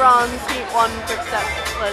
bronze, heat one, quick step was